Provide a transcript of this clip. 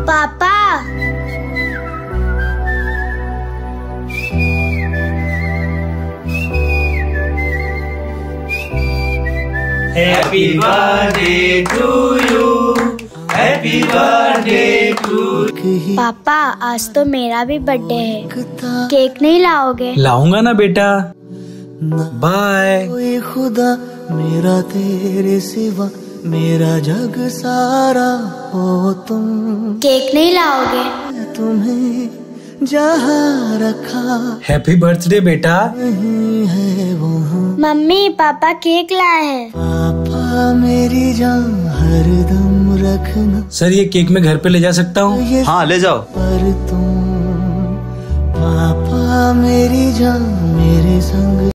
पापा। Happy birthday to you happy birthday to पापा आज तो मेरा भी बर्थडे है। केक नहीं लाओगे? लाऊँगा ना बेटा। बाय खुदा मेरा तेरे सिवा मेरा जग सारा हो तुम। केक नहीं लाओगे? तुम्हें जहाँ रखा हैप्पी बर्थडे बेटा। नहीं है वहाँ मम्मी पापा केक लाए हैं। पापा मेरी जान हरदम रखना। सर ये केक मैं घर पे ले जा सकता हूँ? ये हाँ ले जाओ। पर तुम पापा मेरी जान मेरे संग